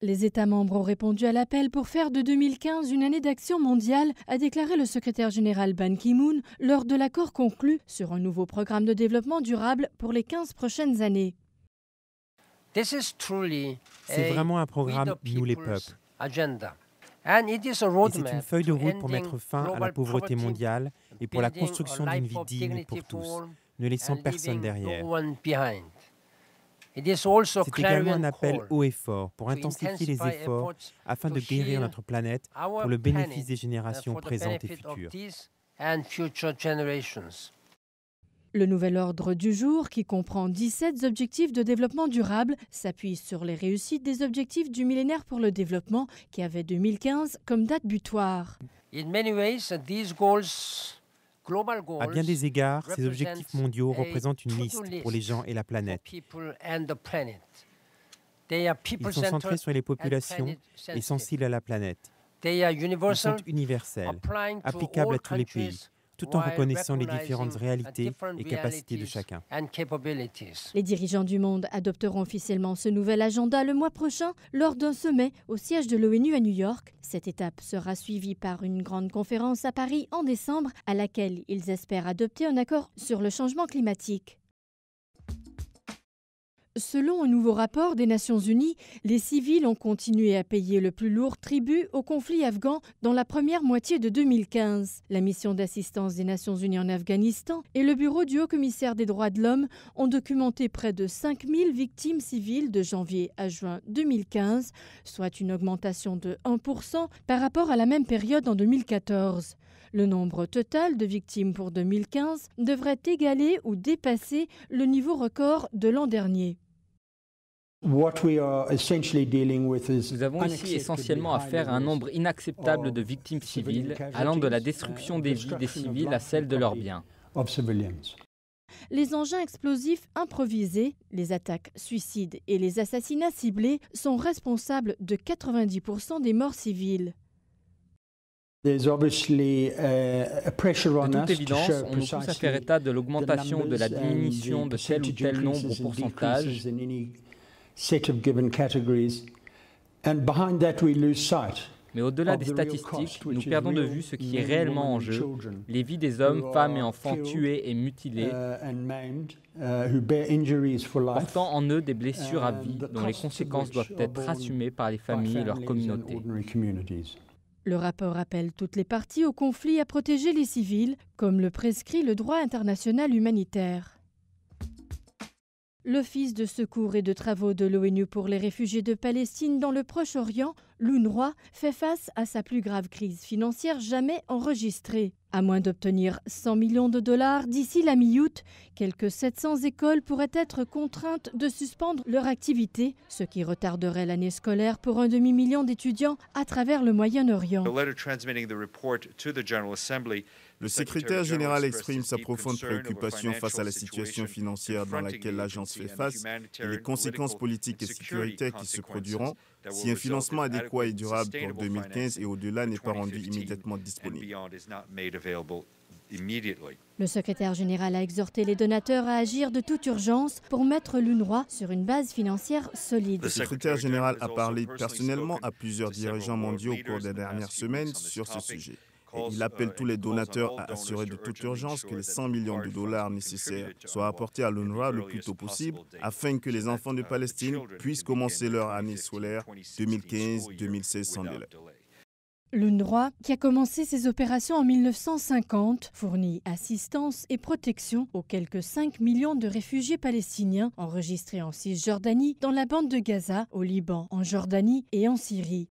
Les États membres ont répondu à l'appel pour faire de 2015 une année d'action mondiale, a déclaré le secrétaire général Ban Ki-moon lors de l'accord conclu sur un nouveau programme de développement durable pour les 15 prochaines années. C'est vraiment un programme Nous les peuples. C'est une feuille de route pour mettre fin à la pauvreté mondiale et pour la construction d'une vie digne pour tous, ne laissant personne derrière. C'est également un appel haut et fort pour intensifier les efforts afin de guérir notre planète pour le bénéfice des générations présentes et futures. Le nouvel ordre du jour, qui comprend 17 objectifs de développement durable, s'appuie sur les réussites des objectifs du millénaire pour le développement, qui avait 2015 comme date butoir. À bien des égards, ces objectifs mondiaux représentent une liste pour les gens et la planète. Ils sont centrés sur les populations et sensibles à la planète. Ils sont universels, applicables à tous les pays tout en reconnaissant les différentes réalités et capacités de chacun. Les dirigeants du monde adopteront officiellement ce nouvel agenda le mois prochain lors d'un sommet au siège de l'ONU à New York. Cette étape sera suivie par une grande conférence à Paris en décembre à laquelle ils espèrent adopter un accord sur le changement climatique. Selon un nouveau rapport des Nations Unies, les civils ont continué à payer le plus lourd tribut au conflit afghan dans la première moitié de 2015. La mission d'assistance des Nations Unies en Afghanistan et le bureau du haut-commissaire des droits de l'homme ont documenté près de 5000 victimes civiles de janvier à juin 2015, soit une augmentation de 1% par rapport à la même période en 2014. Le nombre total de victimes pour 2015 devrait égaler ou dépasser le niveau record de l'an dernier. Nous avons ici essentiellement affaire à un nombre inacceptable de victimes civiles, allant de la destruction des vies des civils à celle de leurs biens. Les engins explosifs improvisés, les attaques suicides et les assassinats ciblés sont responsables de 90% des morts civiles. De toute évidence, on nous pousse à faire état de l'augmentation ou de la diminution de tel ou tel nombre ou pourcentage mais au-delà des statistiques, nous perdons de vue ce qui est réellement en jeu, les vies des hommes, femmes et enfants tués et mutilés, uh, uh, portant en eux des blessures à vie dont les conséquences doivent être assumées par les familles et leurs communautés. Le rapport appelle toutes les parties au conflit à protéger les civils, comme le prescrit le droit international humanitaire. L'Office de secours et de travaux de l'ONU pour les réfugiés de Palestine dans le Proche-Orient, l'UNRWA, fait face à sa plus grave crise financière jamais enregistrée. À moins d'obtenir 100 millions de dollars d'ici la mi-août, quelques 700 écoles pourraient être contraintes de suspendre leur activité, ce qui retarderait l'année scolaire pour un demi-million d'étudiants à travers le Moyen-Orient. Le secrétaire général exprime sa profonde préoccupation face à la situation financière dans laquelle l'agence fait face et les conséquences politiques et sécuritaires qui se produiront si un financement adéquat et durable pour 2015 et au-delà n'est pas rendu immédiatement disponible. Le secrétaire général a exhorté les donateurs à agir de toute urgence pour mettre l'UNRWA sur une base financière solide. Le secrétaire général a parlé personnellement à plusieurs dirigeants mondiaux au cours des dernières semaines sur ce sujet il appelle tous les donateurs à assurer de toute urgence que les 100 millions de dollars nécessaires soient apportés à l'UNRWA le plus tôt possible afin que les enfants de Palestine puissent commencer leur année scolaire 2015-2016 sans délai. L'UNRWA, qui a commencé ses opérations en 1950, fournit assistance et protection aux quelques 5 millions de réfugiés palestiniens enregistrés en Cisjordanie, dans la bande de Gaza, au Liban, en Jordanie et en Syrie.